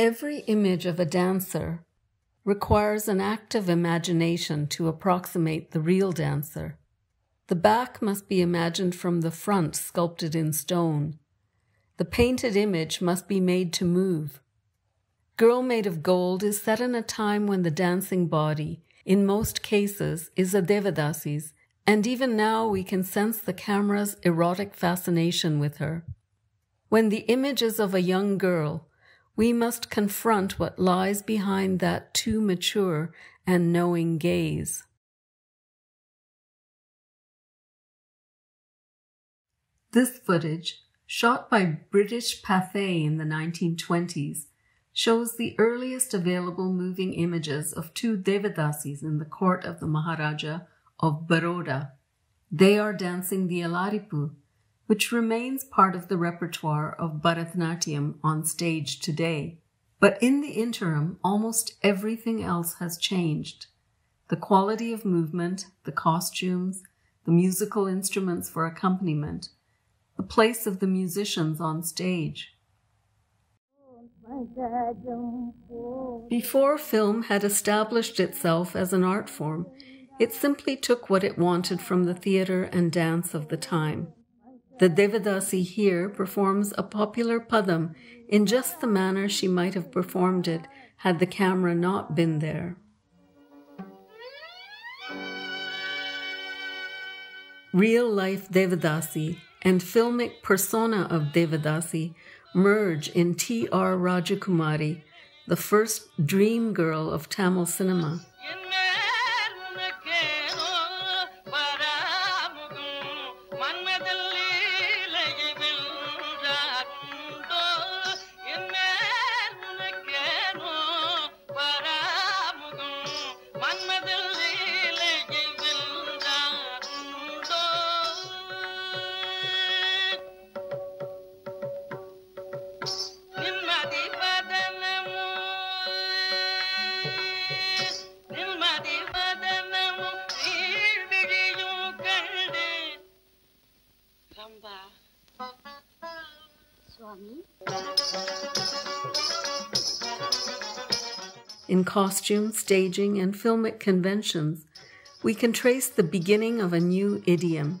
Every image of a dancer requires an active imagination to approximate the real dancer. The back must be imagined from the front, sculpted in stone. The painted image must be made to move. Girl Made of Gold is set in a time when the dancing body, in most cases, is a Devadasi's, and even now we can sense the camera's erotic fascination with her. When the image is of a young girl, we must confront what lies behind that too mature and knowing gaze. This footage, shot by British Pathé in the 1920s, shows the earliest available moving images of two Devadasis in the court of the Maharaja of Baroda. They are dancing the Alaripu, which remains part of the repertoire of Bharatanatyam on stage today. But in the interim, almost everything else has changed. The quality of movement, the costumes, the musical instruments for accompaniment, the place of the musicians on stage. Before film had established itself as an art form, it simply took what it wanted from the theater and dance of the time. The Devadasi here performs a popular padam in just the manner she might have performed it had the camera not been there. Real life Devadasi and filmic persona of Devadasi merge in T.R. Rajakumari, the first dream girl of Tamil cinema. In costume, staging, and filmic conventions, we can trace the beginning of a new idiom.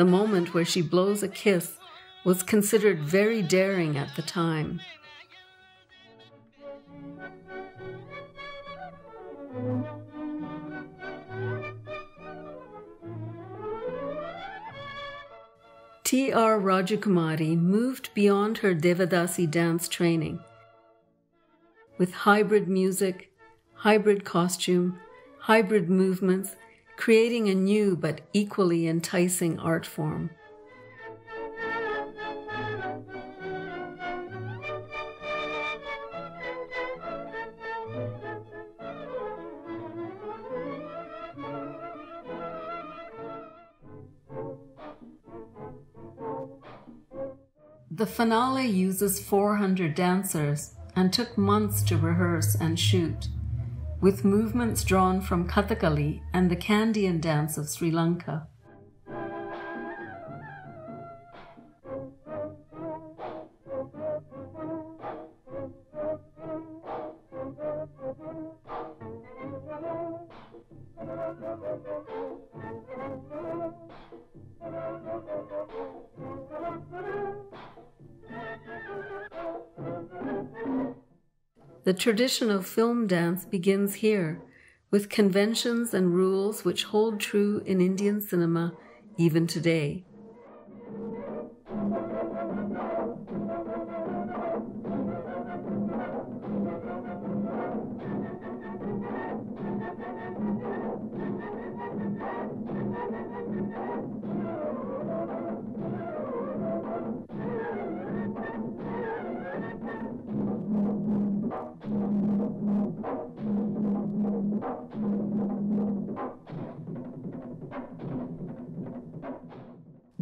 The moment where she blows a kiss was considered very daring at the time. T.R. Rajakumari moved beyond her Devadasi dance training. With hybrid music, hybrid costume, hybrid movements, creating a new but equally enticing art form. The finale uses 400 dancers and took months to rehearse and shoot, with movements drawn from Kathakali and the Kandian dance of Sri Lanka. The tradition of film dance begins here, with conventions and rules which hold true in Indian cinema even today.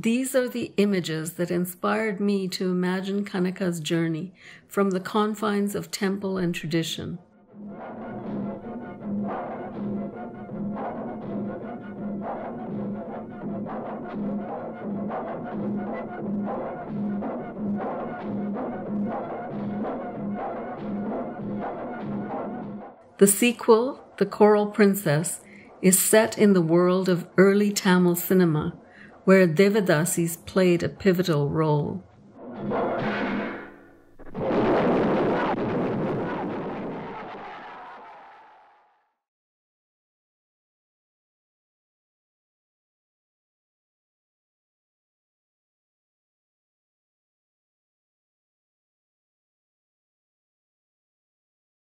These are the images that inspired me to imagine Kanaka's journey from the confines of temple and tradition. The sequel, The Coral Princess, is set in the world of early Tamil cinema where Devadasis played a pivotal role.